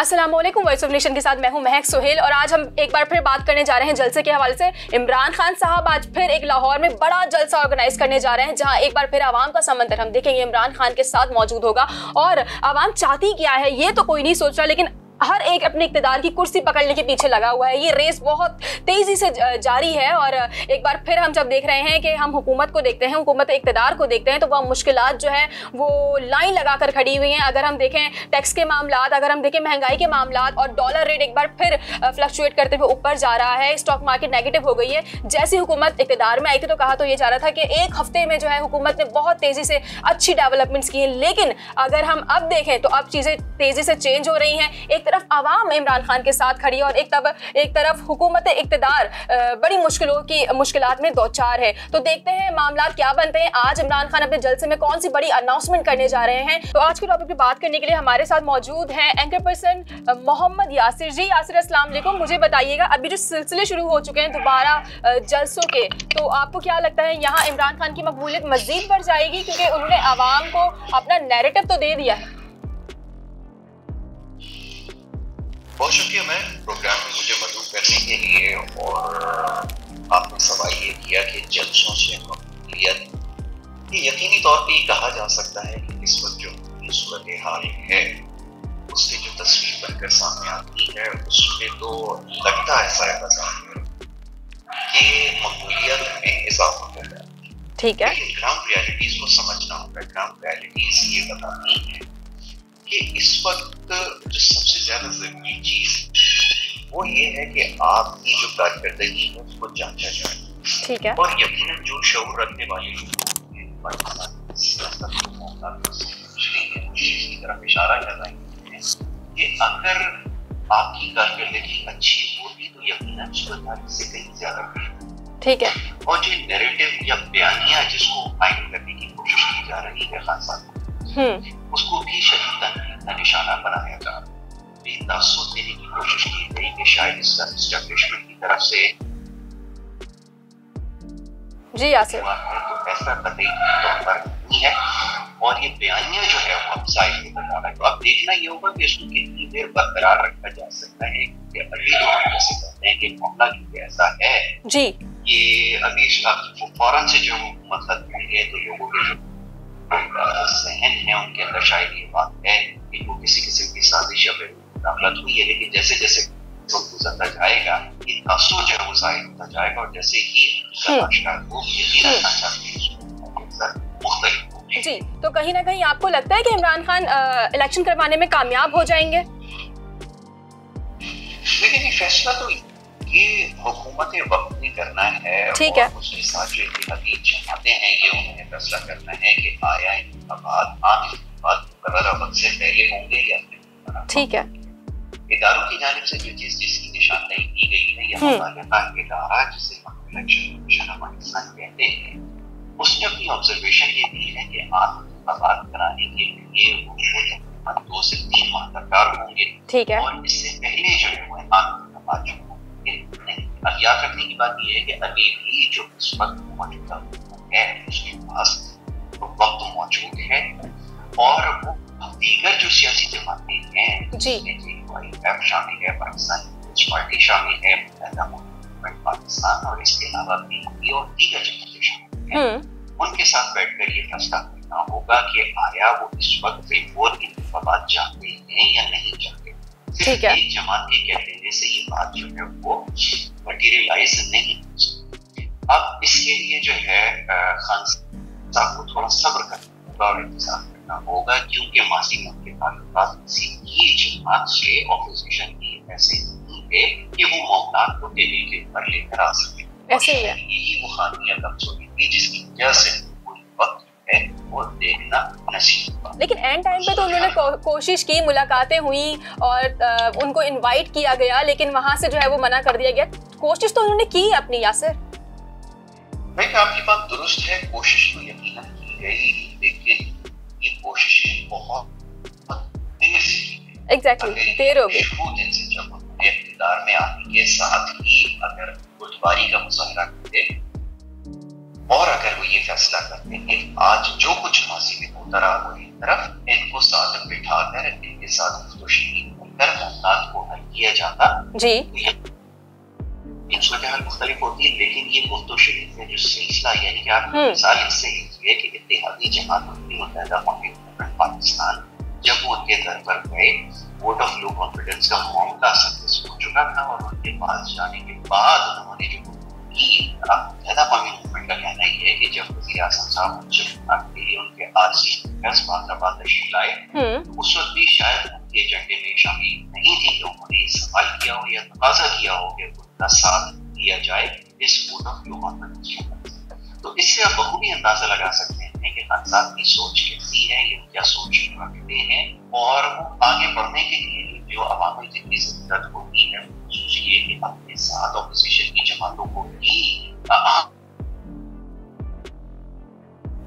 Aslam voice of nation के साथ मैं हूँ महक सुहेल और आज हम एक बार फिर बात करने जा रहे हैं जलसे के हवाले से। इमरान खान साहब आज फिर एक लाहौर में बड़ा जलसा ऑर्गेनाइज करने जा रहे हैं, जहाँ एक बार फिर आवाम का समंदर, हम देखेंगे इमरान खान के साथ मौजूद होगा। और आवाम चाहती क्या है, ये तो कोई नहीं सोच रहा, लेकिन हर एक अपने इकतदार की कुर्सी पकड़ने के पीछे लगा हुआ है। ये रेस बहुत तेज़ी से जारी है और एक बार फिर हम जब देख रहे हैं कि हम हुकूमत को देखते हैं, हुकूमत इकतदार को देखते हैं तो वह मुश्किल जो है, वो लाइन लगा कर खड़ी हुई हैं। अगर हम देखें टैक्स के मामला अगर हम देखें महँगाई के मामला और डॉलर रेट एक बार फिर फ्लक्चुएट करते हुए ऊपर जा रहा है स्टॉक मार्केट नेगेटिव हो गई है। जैसी हुकूमत इकतदार में आई थी तो कहा तो ये जा रहा था कि एक हफ़्ते में जो है हुकूमत ने बहुत तेज़ी से अच्छी डेवलपमेंट्स की हैं। लेकिन अगर हम अब देखें तो अब चीज़ें तेज़ी से चेंज हो रही हैं। एक तरफ़ आवाम इमरान खान के साथ खड़ी है और एक तरफ़ एक तरफ़ हुकूमत इकतदार बड़ी मुश्किलों की मुश्किल में दो चार है। तो देखते हैं मामला क्या बनते हैं। आज इमरान खान अपने जलसे में कौन सी बड़ी अनाउंसमेंट करने जा रहे हैं? तो आज के टॉपिक पर बात करने के लिए हमारे साथ मौजूद हैं एंकर पर्सन मोहम्मद यासिर जी। यासिर असलम मुझे बताइएगा, अभी जो सिलसिले शुरू हो चुके हैं दोबारा जलसों के तो आपको क्या लगता है, यहाँ इमरान खान की मकबूलियत मजीद बढ़ जाएगी? क्योंकि उन्होंने आवाम को अपना नैरेटिव तो दे दिया है। बहुत शुक्रिया मैं प्रोग्राम में मुझे मदद करने के लिए और आपने सवाल ये किया कि जल्सों से मकबूलियत ये यकीनी तौर पे कहा जा सकता है कि इस वक्त जो सूरत हाल है उससे जो तस्वीर बनकर सामने आती है उसमें तो लगता है शायद कि मकबूलियत में इजाफा कर रहा है। ठीक है। ग्राउंड रियलिटीज को समझना होगा। ग्राउंड रियलिटीज ये बताती है कि इस वक्त जो सबसे ज़्यादा ज़रूरी चीज़। वो ये है कि आपकी जो कारकर्दगी है उसको जांचा जाए। ठीक है। और यकीन जो शौर रखने वाले की तरफ़ इशारा कर रहे हैं कि अगर आपकी कारकर्दगी अच्छी होगी तो यकीन से कहीं ज़्यादा ठीक है। और जो नैरेटिव या बयानिया जिसको कायम करने की कोशिश की जा रही है खान साहब हम्म। उसको भी शहीद का निशाना बनाया जा तासुब देने की कोशिश की गई कि शायद इसका इस्टेब्लिशमेंट की तरफ़ से जी यासिर। तो ऐसा कतई तौर पर नहीं है। और ये बयानिया जो है वो अब में बता रहा है। तो अब देखना ये होगा कि इसको कितनी देर बरकरार रखा जा सकता है कि अभी तो हम कैसे कहते हैं कि मामला क्योंकि ऐसा है। जी। कि अभी फ़ौरन से जो मतलब है तो लोगों के जो जहन है उनके अंदर शायद ये बात है कि वो किसी किस्म की साजिश या गफलत हुई है लेकिन जैसे जैसे वक्त गुजरता जाएगा तासुर जो है वो ज़ाहिर होता जाएगा और जैसे ही यकीन जी तो कहीं ना कहीं आपको लगता है कि इमरान खान इलेक्शन करवाने में कामयाब हो जाएँगे? लेकिन ये फैसला तो ये हुकूमत वक्त नहीं करना है ठीक है। उसके साथ जो इतिहादी जमाते हैं ये उन्हें फैसला करना है कि आया इंतबात आम इंतबात मुकर वक्त से पहले होंगे या ठीक है। इदारों की जानब से जो चीज़ जिसकी निशानदेही की गई है यह हमारे हम्म। इदारा जिसे हम इलेक्शन कमीशन ऑफ़ पाकिस्तान कहते हैं उसने अपनी ऑब्जर्वेशन ये दी है कि आम इंतबात कराने के लिए वो दो से तीन माह दरकार होंगे। ठीक है। और इससे पहले जो है आम इंतबात जो अब याद रखने की बात यह है कि अभी भी जो इस वक्त मौजूदा है उसके पास वक्त मौजूद है। और वो दीगर जो सियासी जमातें हैं जी। शामिल है पाकिस्तान पार्टी शामिल है पाकिस्तान और इसके अलावा भी और दीगर जमातें शामिल हैं। उनके साथ बैठकर ये फैसला करना होगा कि आया वो इस वक्त फिर इंतबात चाहते हैं या नहीं चाहते ठीक है एक जमात के कह देने से ये बात जो है वो मटीरियलाइज नहीं अब इसके लिए जो है खान साहब को थोड़ा सब्र करना होगा और इंतज़ार करना होगा क्योंकि माजी में उनके ताल्लुकात किसी की जमात से ऑपोजिशन की ऐसे नहीं है कि वो मामला को दिल्ली के ऊपर लेकर आ सके। ऐसे यही वो खामियाँ कमज़ोरी थी जिसकी वजह से वक्त है वो देखना नसीब लेकिन एंड टाइम पे तो उन्होंने को, कोशिश की मुलाकातें हुई और आ, उनको इनवाइट किया गया लेकिन वहाँ से जो है वो मना कर दिया गया। कोशिश तो उन्होंने की अपनी यासिर। भाई आपकी बात दुरुस्त है? कोशिश तो यकीनन की गई। कोशिश बहुत देर एग्जैक्टली देर हो गई दिन से जब इख्तिदार में आने के साथ ही अगर बुधवारी का मुजाहरा करते और अगर वो ये फैसला करते कि आज जो कुछ माजी में होता रहा वो एक तरफ़ इनको साथ बिठा कर इनके साथ खुशी कर मामला को हल किया जाता जी। इन सूरत हाल मुख्तलिफ़ होती है लेकिन ये मुफ़्त शरीफ में जो सिलसिला यानी कि आप हम्म। मिसाल इससे लीजिए कि इतिहादी जमात मुतहदा कौमी पाकिस्तान। जब वो उनके घर पर गए वोट ऑफ़ लो कॉन्फिडेंस का मामला सक्सेस हो चुका था और उनके पास जाने के बाद उन्होंने जो की मूवमेंट का कहना ये है कि जब वजी आज़म साहब के लिए उनके आरसी तशरीफ़ लाए हम्म। उस वक्त भी शायद उनके एजेंडे में शामिल नहीं थी। कि उन्होंने ये सवाल किया हो या तकाजा किया हो कि उनका साथ दिया जाए इस वोट ऑफ़ लो कॉन्फिडेंस तो इससे आप बखूबी अंदाज़ा लगा सकते हैं कि सोच कैसी है या क्या सोच रखते हैं और वो आगे बढ़ने के लिए जो अवामी जितनी ज़रूरत होती है सोचिए कि अपने साथ ऑपोजिशन की जमातों को भी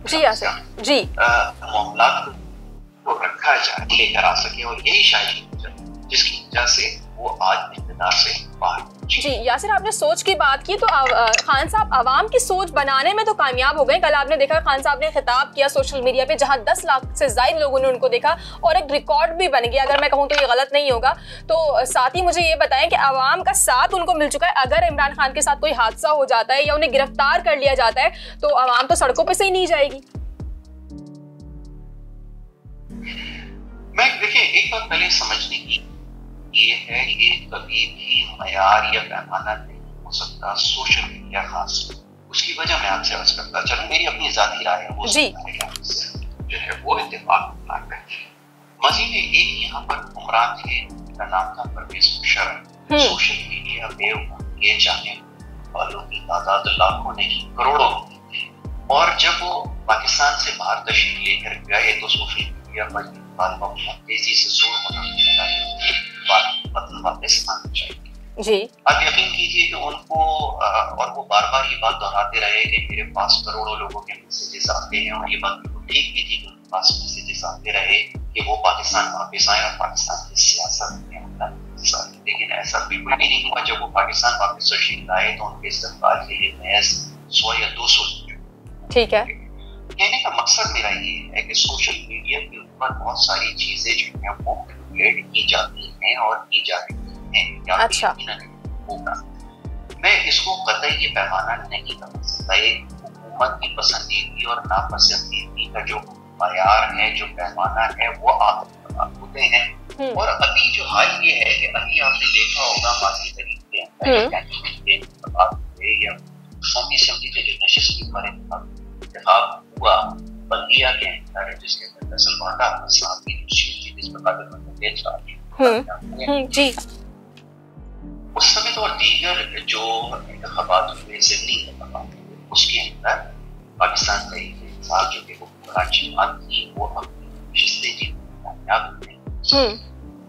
जी यासिर जी मामला को रखा जाए लेकर आ सके और यही शायद जिसकी वजह से वो आज इकतदार से बाहर। जी यासिर आपने सोच की बात की तो अ, खान साहब आवाम की सोच बनाने में तो कामयाब हो गए। कल आपने देखा खान साहब ने खिताब किया सोशल मीडिया पे जहाँ 10 लाख से ज़्यादा लोगों ने उनको देखा और एक रिकॉर्ड भी बन गया। अगर मैं कहूँ तो ये गलत नहीं होगा। तो साथ ही मुझे ये बताएँ कि आवाम का साथ उनको मिल चुका है। अगर इमरान खान के साथ कोई हादसा हो जाता है या उन्हें गिरफ़्तार कर लिया जाता है तो आवाम तो सड़कों पर से ही नहीं जाएगी। मैं देखिए एक बात पहले समझने की ये है ये कभी भी मैार या पैमाना नहीं हो सकता सोशल मीडिया खास। उसकी वजह मैं आपसे अर्ज़ करता चलो मेरी अपनी जाती राय है वो जी। जो है वो ना करती मजीद एक यहाँ पर उमरान थे जिनका नाम था परवेज मुशर्रफ। हम्म। सोशल मीडिया पे उनके जाने वालों की तादाद लाखों नहीं करोड़ों और जब वो पाकिस्तान से बाहर तशरीफ़ लेकर गए तो सोशल मीडिया पर तेज़ी से ज़ोर बनाने लगा। कि बात वतन वापस आना चाहिए जी आप यकीन कीजिए कि उनको अ, और वो बार बार ये बात दोहराते रहे कि मेरे पास करोड़ों लोगों के मैसेजेस आते हैं और ये बात बिल्कुल ठीक भी थी कि उनके पास मैसेजेस आते रहे कि वो पाकिस्तान वापस आए और पाकिस्तान की सियासत में हिस्सा लेकिन ऐसा बिल्कुल भी नहीं हुआ जब वो पाकिस्तान वापस तशरीफ़ लाए तो उनके इस्तेमाल के लिए महज सौ या दो सौ ठीक है कहने का मकसद मेरा ये है कि सोशल मीडिया के ऊपर बहुत सारी चीज़ें जो है वो मैनिपुलेट की जाती हैं और की जा रही हैं। अच्छा। होगा। मैं इसको कतई ये पैमाना नहीं कर सकता। एक हुकूमत की पसंदीदगी और नापसंदीदगी का जो मैार है जो पैमाना है वो आप होते हैं। हम्म। और अभी जो हाल ये है कि अभी आपने देखा होगा माजी तरीके हम्म। के या कौमी असम्बली के जो नशस्त पर इंतखाब हुआ। बल्दिया के अंदर जिसके अंदर वाटा साहब की जो सीट थी जिस पर था हम्म हम्म, जी। उस समय तो दीगर जो इंतखाबात हुए जिमनी इंतखाबात हुए उसके अंदर पाकिस्तान का एक इंसान जो कि वो कराची थी वो अपनी नशस्तें जीतने कामयाब हुए। हम्म।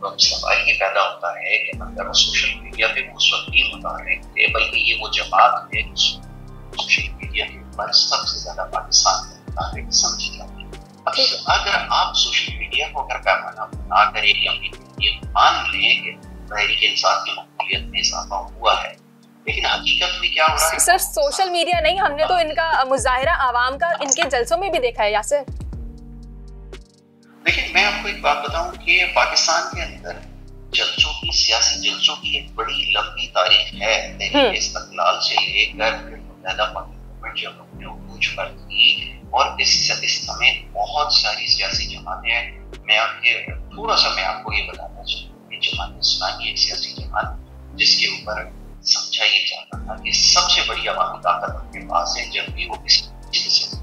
तो अब सवाल ये पैदा होता है कि अगर सोशल मीडिया पे उस वक्त भी मुताबिक थे बल्कि ये वो जमात है सोशल मीडिया के ऊपर सबसे ज़्यादा पाकिस्तान के समझी जाती है? अगर आप सोशल मीडिया को अगर पैमाना बना कर लंबी ये मान लें कि तहरीक इंसाफ की मकबूलियत में इजाफा हुआ है लेकिन हकीकत में क्या हो रहा है? सिर्फ़ सोशल मीडिया नहीं हमने तो इनका मुजाहिरा आवाम का इनके जलसों में भी देखा है यासिर। देखिए मैं आपको एक बात बताऊँ कि पाकिस्तान के अंदर जलसों की सियासी जलसों की एक बड़ी लंबी तारीख है। हम्म। इस्तकलाल से लेकर फिर जब पर थी और इस इस समय बहुत सारी सियासी जमातें हैं मैं आपके थोड़ा सा मैं आपको ये बताना चाहूँ कि जमात इस्लामी एक सियासी जमात जिसके ऊपर समझा ये जाता था कि सबसे बड़ी अवामी ताकत उनके पास है जब भी वो किसी से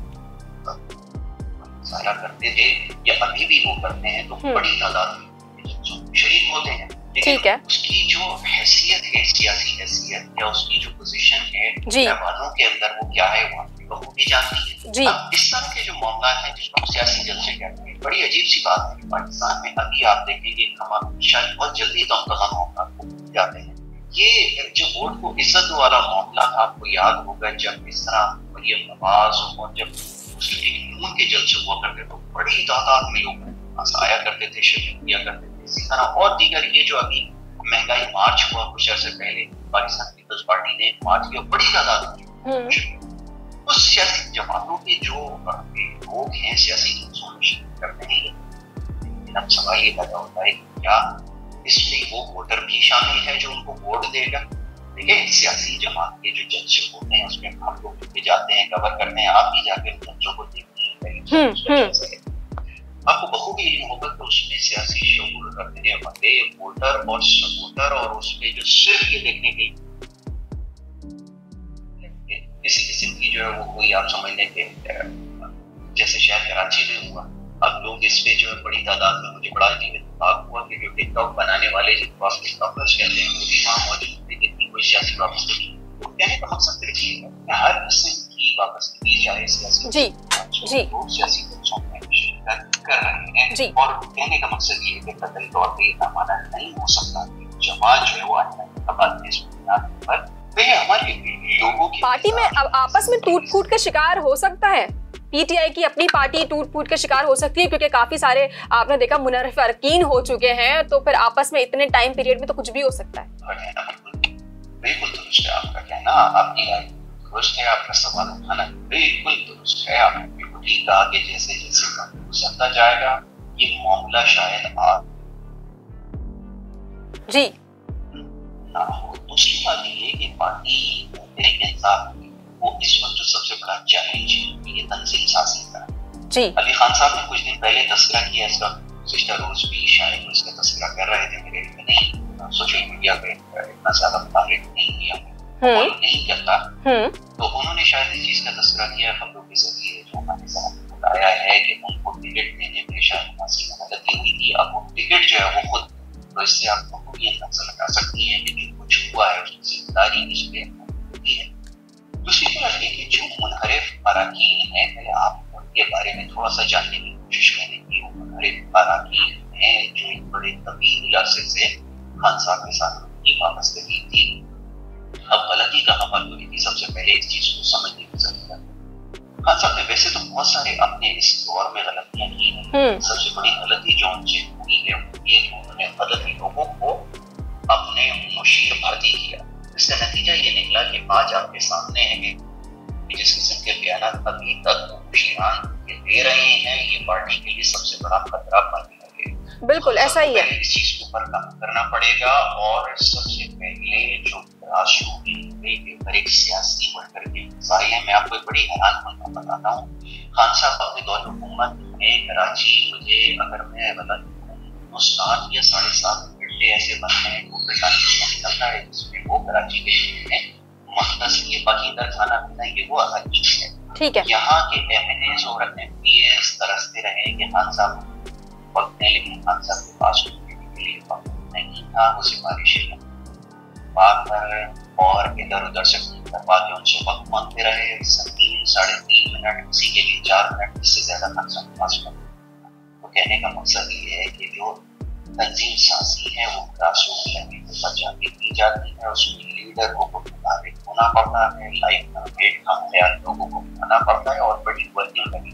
सारा करते थे या अभी भी वो करते हैं तो हम्म। बड़ी तादाद में शरीक होते हैं ठीक है। उसकी जो हैसियत है सियासी हैसियत या उसकी जो पोजीशन है। के अंदर वो क्या है वो भी जानती है। जी। अब इस तरह के जो मामला है जिसको हम सियासी जलसे कहते हैं बड़ी अजीब सी बात है। पाकिस्तान में अभी आप देखेंगे हम शायद बहुत जल्दी तम तमाम मामला को जाते हैं। ये जो वोट को इज़्ज़त वाला मामला था आपको याद होगा जब इस तरह मरियम नवाज़ और जब नून के जलसे हुआ करते तो बड़ी तादाद में लोग आया करते थे शिरकत किया करते थे। इसी तरह और दीगर ये जो अभी महँगाई मार्च हुआ कुछ अर्से पहले पाकिस्तान पीपल्स पार्टी ने मार्च किया बड़ी तादाद में हम्म। उस सियासी जमातों के जो लोग हैं सियासी जलसों करते हैं अब सवाल ये पैदा होता है क्या इसमें वो वोटर भी शामिल है जो उनको वोट देगा ठीक है सियासी जमात के जो जज होते हैं उसमें हम लोग भी जाते हैं कवर करते हैं आप भी जाकर जजों को देखते हैं हम्म, हम्म। आपको बखूबी इल्म होगा कि उसमें सियासी शूर रखने वाले वोटर और सपोर्टर और उसमें जो सिर्फ़ ये देखने के जो है वो कोई आप समझ लें कि जैसे शहर कराची में हुआ अब लोग इस पे जो है बड़ी तादाद में मुझे बड़ा अजीब इतफाक हुआ कि जो टिकटॉक बनाने वाले जिनको आप टिकटॉकर्स कहते हैं वो भी वहाँ मौजूद थे जितनी कोई सियासी वाबस्तगी तो कहने का मकसद सिर्फ़ ये है। कि हर किस्म की वाबस्तगी चाहे सियासी जी जी। सियासी में कर रहे हैं। और कहने का मकसद ये है कि कतई तौर पर ये माना नहीं हो सकता कि जमात जो है वो आने इस बुनियाद पर हमारे लोगों की पार्टी में आपस में टूट फूट का शिकार हो सकता है। पीटीआई की अपनी पार्टी टूट फूट के शिकार हो सकती है क्योंकि काफ़ी सारे आपने देखा मुनरफ अरकीन हो चुके हैं तो फिर आपस में इतने टाइम पीरियड में तो कुछ भी हो सकता है। बिल्कुल दुरुस्त है आपका कहना आपकी राय दुरुस्त है आपका सवाल उठाना बिल्कुल दुरुस्त है आपने बिल्कुल ठीक कहा कि जैसे जैसे गुजरता जाएगा ये मामला शायद आप जी ना हो दूसरी बात ये कि पार्टी तहरीक इंसाफ वो इस वक्त जो सबसे बड़ा चैलेंज है ये तंजीम साजी का जी। अली खान साहब ने कुछ दिन पहले तस्करा किया इसका। सिस्टर रोज भी शायद उसका तस्करा कर रहे थे मेरे में नहीं। सोशल मीडिया पे इतना ज़्यादा मुताबिक नहीं किया। हम्म। नहीं करता। हम्म। तो उन्होंने शायद इस चीज़ का तस्करा किया खबरों के ज़रिए जो हमारे साथ बताया है कि उनको टिकट देने में शायद मुनासिब गलती हुई थी। अब वो टिकट जो है वो खुद तो इससे आप खुद ये अंदाज़ा लगा सकती है कि जो कुछ हुआ है उसकी ज़िम्मेदारी इस पे है दूसरी तरफ़ एक जो मुनहरिफ अरकान है पहले आप उनके बारे में थोड़ा सा जानने की कोशिश करें कि वो मुनहरिफ अरकान हैं जो एक बड़े तवील अरसे से खान साहब के साथ उनकी वाबस्तगी थी अब गलती कहाँ हुई थी सबसे पहले इस चीज़ को समझने की ज़रूरत है खान साहब ने वैसे तो बहुत सारे अपने इस दौर में गलतियाँ की हैं। सबसे बड़ी गलती जो उनसे हुई है ये उन्होंने गलत लोगों को अपने मुशीर भर्ती किया। इसका नतीजा ये निकला कि आज आपके सामने है कि जिस किस्म के बयान अभी तक मुशीरान दे रहे हैं ये पार्टी के लिए सबसे बड़ा खतरा बन गया बिल्कुल ऐसा ही है। इस चीज़ के ऊपर काम करना पड़ेगा और सबसे पहले जो राष्ट्र एक सियासी वर्कर के मसाइल है। मैं आपको एक बड़ी हैरान कन बताता हूँ। खान साहब अपने दौर हुकूमत में कराची मुझे अगर मैं गलत तो सात या साढ़े सात घंटे ऐसे बनते हैं टोटल टाइम निकलता है जिसमें वो कराची के में मखदस ये बाकी इधर खाना पीना ये वो अलग चीज़ है। ठीक है। यहाँ के एम एन एस और एम पी एस तरसते रहे कि खान साहब वक्त ने लेकिन खान साहब के पास के लिए वक्त नहीं था वो सिफारिशें बार कर और इधर उधर से करवा के उनसे वक्त मांगते रहे। तीन साढ़े तीन मिनट किसी के लिए चार मिनट इससे ज़्यादा खान साहब के पास तो कहने का मकसद ये है तंजीम साजी है वो ग्रासरूट लेवल पर जाके की जाती है उसमें लीडर को मुताबिक होना पड़ता है लाइफ का वेट का ख्याल लोगों को बनाना पड़ता है और बड़ी वर्किंग करनी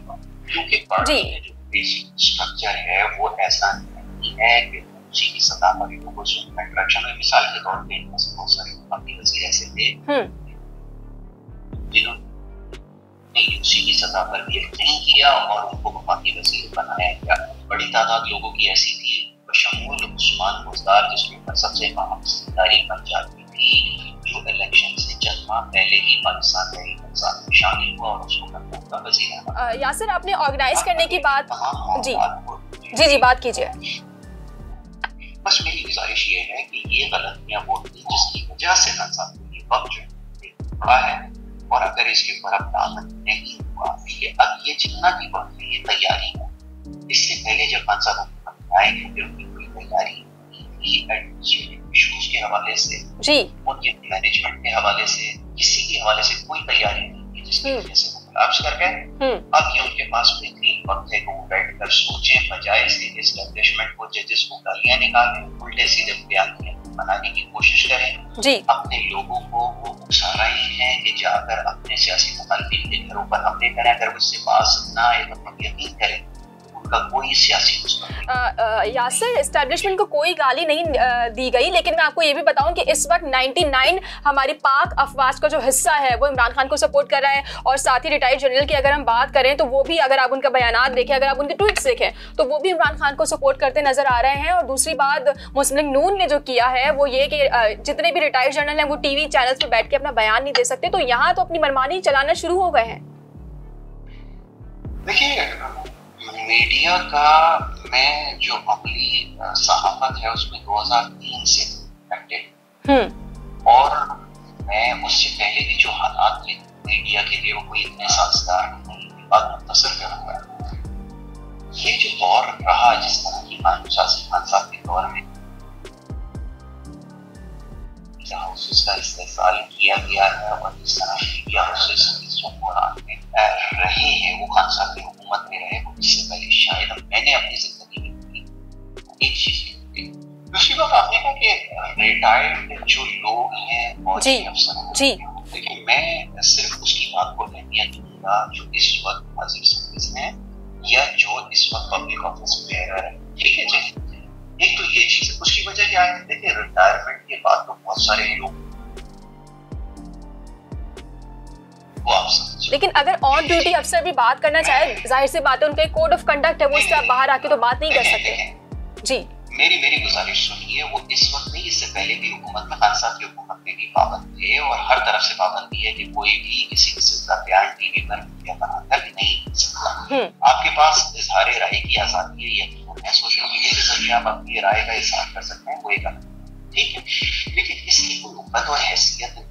क्योंकि पार्टी में जो बेसिक स्ट्रक्चर है वो ऐसा नहीं है कि उसी की सतह पर लोगों को इंट्रैक्शन में मिसाल के तौर पे बहुत सारे मुकामी वज़ीर ऐसे थे हम्म। जिन्होंने यूसी की सतह पर भी नहीं किया और उनको वफाकी वज़ीर बनाया गया। बड़ी तादाद लोगों की ऐसी थी बशमूल उस्मान जिसके ऊपर सबसे अहम ज़िम्मेदारी बन जाती थी जो इलेक्शन से चंद माह पहले ही पाकिस्तान तहरीक इंसाफ में शामिल हुआ और उसको था वज़ीर यासिर आपने ऑर्गेनाइज करने की बात जी। जी जी बात कीजिए। बस मेरी गुजारिश ये है कि ये गलतियाँ वो थी जिसकी वजह से ये वक्त जो पड़ा है और अगर इसके ऊपर अब दामन नहीं हुआ अब ये जितना भी वक्त है ये तैयारी है। इससे पहले जब खान के हवाले से जी। उनके मैनेजमेंट के हवाले से किसी के हवाले से कोई तैयारी नहीं थी जिसकी हम्म। वजह से वो कोलैप्स कर गए। हम्म। अब ये उनके पास बेहतरीन वक्त है वो बैठ कर सोचे बजाय से एस्टेब्लिशमेंट को जजेस को गालियाँ निकालें उल्टे सीधे बयान बनाने की कोशिश करें। जी। अपने लोगों को वो उकसा रहे हैं कि जाकर अपने सियासी मुखालफिन के घरों पर हमले करें अगर उससे बात ना आए तो हम यकीन करें। उनका कोई सियासी यासर इस्टेब्लिशमेंट को कोई गाली नहीं दी गई लेकिन मैं आपको ये भी बताऊँ कि इस वक्त 99 हमारी पाक अफवाज का जो हिस्सा है वो इमरान खान को सपोर्ट कर रहा है और साथ ही रिटायर्ड जनरल की अगर हम बात करें तो वो भी अगर आप उनका बयान देखें अगर आप उनके ट्वीट देखें तो वो भी इमरान खान को सपोर्ट करते नज़र आ रहे हैं। और दूसरी बात मुस्लिम नून ने जो किया है वो ये कि जितने भी रिटायर्ड जनरल हैं वो टीवी चैनल पर बैठ के अपना बयान नहीं दे सकते तो यहाँ तो अपनी मनमानी चलाना शुरू हो गए हैं। देखिए मीडिया का मैं जो अमली सहाफत है उसमें 2003 से एक्टिव हम्म। और मैं उससे पहले भी जो हालात थे मीडिया के लिए वो कोई इतने साजगार नहीं बात मुख्तर करूँगा ये जो दौर रहा जिस तरह की खान खान साहब के दौर में हाउसेस का इस्तेमाल किया गया है और जिस तरह मीडिया हाउसेस रहे हैं वो खान साहब की हुकूमत में रहे। शायद मैंने अपनी ज़िंदगी में एक चीज़ दूसरी बात आपने कहा कि रिटायर्ड जो लोग हैं और जी जी। देखिए मैं सिर्फ़ उसकी बात को अहमियत दूँगा जो इस वक्त हाजिर सर्विस में या जो इस वक्त पब्लिक ऑफ़िस में है। ठीक है जी? एक तो ये चीज़ है उसकी वजह क्या है? देखिए रिटायरमेंट के बाद तो बहुत सारे लोग लेकिन अगर ऑन ड्यूटी अफसर भी बात करना चाहे ज़ाहिर सी बात है उनका कोड ऑफ़ कंडक्ट है वो इससे आप बाहर आके तो बात नहीं कर सकते। जी। मेरी मेरी गुजारिश सुनिए वो इस वक्त नहीं इससे पहले भी हुकूमत में खान साहब की हुकूमत में भी पाबंद थे और हर तरफ़ से पाबंदी है कि कोई भी किसी किस्म का बयान टीवी पर मीडिया पर आकर नहीं सकता। हम्म। आपके पास इजहार राय की आज़ादी है यकीन है सोशल मीडिया के ज़रिए आप अपनी राय का इजहार कर सकते हैं वो एक ठीक है। लेकिन इसकी कोई उम्मत और हैसियत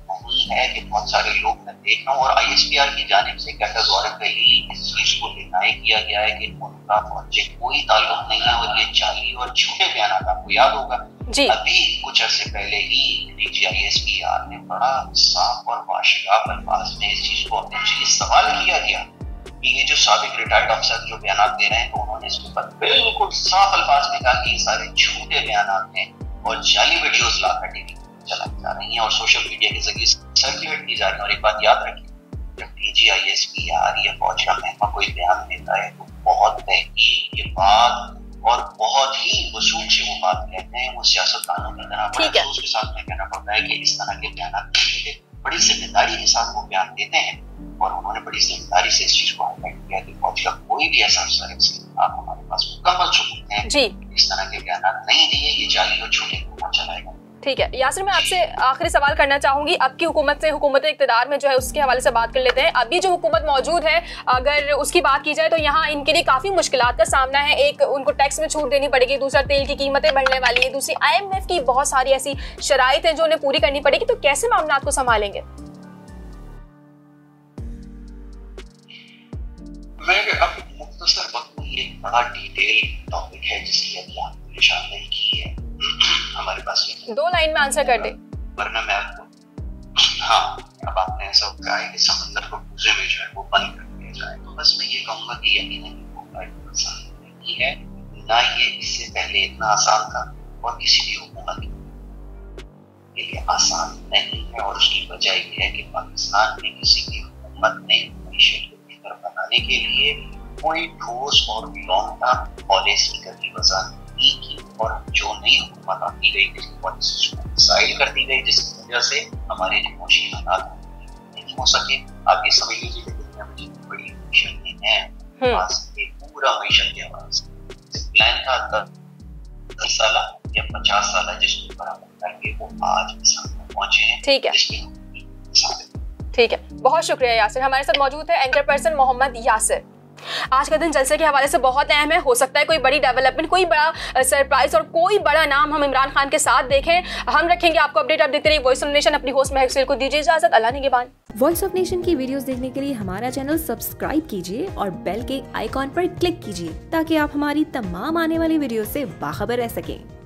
है कि बहुत सारे लोग मैं देख रहा हूँ और आईएसपीआर की जानब से कैटेगोरिकली इस चीज़ को डिनाई किया गया है कि उनका मुझे कोई ताल्लुक नहीं है और ये जाली और झूठे बयान आपको याद होगा जी। अभी कुछ अर्से पहले ही डीजी आईएसपीआर ने बड़ा साफ़ और वाशगाफ अल्फाज में इस चीज़ को अपने चीज़ सवाल किया गया कि ये जो सबक रिटायर्ड अफसर जो बयान दे रहे हैं तो उन्होंने इसके ऊपर बिल्कुल साफ़ अल्फाज में कहा कि ये सारे झूठे बयान हैं और जाली वीडियोस लाकर टीवी चलाई जा रही हैं और सोशल मीडिया के ज़रिए सर्कुलेट की जा रही है। और एक बात याद रखिए जब DG I S P R या फौज का महमा कोई बयान देता है तो बहुत तहकीक के बाद और बहुत ही वसूल से वो बात कहते हैं वो सियासत कानून की तरह बड़े अफसोस के साथ में कहना पड़ता है कि इस तरह के बयान बड़ी ज़िम्मेदारी के साथ वो बयान देते हैं और उन्होंने बड़ी ज़िम्मेदारी से इस चीज़ को हाईलाइट किया कि फौज का कोई भी ऐसा अफसर है आप हमारे पास मुकम्मल सबूत हैं। इस तरह के बयान नहीं दिए ये जाली और झूठे चलाएगा। ठीक है, यासर मैं आपसे आखिरी सवाल करना चाहूँगी। अब की हुकूमत से हुकूमत इकतदार में जो है उसके हवाले से बात कर लेते हैं। अभी जो हुकूमत मौजूद है, अगर उसकी बात की जाए तो यहाँ इनके लिए काफ़ी मुश्किल का सामना है। एक, उनको टैक्स में छूट देनी पड़ेगी, दूसरा, तेल की कीमतें बढ़ने वाली है, दूसरी आईएमएफ की बहुत सारी ऐसी शराइ है जो उन्हें पूरी करनी पड़ेगी। तो कैसे मामला को संभालेंगे? मैं अब मुख्तसर वक्त में एक बड़ा डिटेल टॉपिक है जिसकी अभी आपने निशानदेही की है। हमारे पास दो लाइन में आंसर कर दे वरना मैं आपको हाँ अब आपने ऐसा कहा है कि समंदर को पूजे में जो है वो बंद कर दिया जाए। तो बस मैं ये कहूँगा कि यही नहीं होगा नहीं है। ना ये इससे पहले इतना आसान था और किसी भी हुकूमत के लिए आसान नहीं है और उसकी वजह यह है कि पाकिस्तान में किसी भी हुकूमत ने मीशत को बेहतर बनाने के लिए कोई ठोस और लॉन्ग टर्म पॉलिसी कभी वजह नहीं की और जो नई हुकूमत आती गई जिसकी पॉलिसी कर दी गई जिसकी वजह से हमारे जो मुशी हालात नहीं हो सके। आप ये समझ लीजिए कि दुनिया में जितनी बड़ी हैं हम्म। पूरा मीशत के प्लान था दस साल या पचास साल जिसके हम करके वो आज पहुँचे हैं। ठीक है। ठीक है। बहुत शुक्रिया यासिर। हमारे साथ मौजूद है एंकर पर्सन मोहम्मद यासिर। आज का दिन जलसे के हवाले से बहुत अहम है। हो सकता है कोई बड़ी डेवलपमेंट कोई बड़ा सरप्राइज़ और कोई बड़ा नाम हम इमरान खान के साथ देखें। हम रखेंगे आपको अपडेट आप देते रहिए वॉइस ऑफ़ नेशन अपनी होस्ट महक को दीजिए इजाज़त। अल्लाह निगेबान वॉइस ऑफ़ नेशन की वीडियोस देखने के लिए हमारा चैनल सब्सक्राइब कीजिए और बेल के आइकॉन पर क्लिक कीजिए, ताकि आप हमारी तमाम आने वाली वीडियो से बाखबर रह सकें।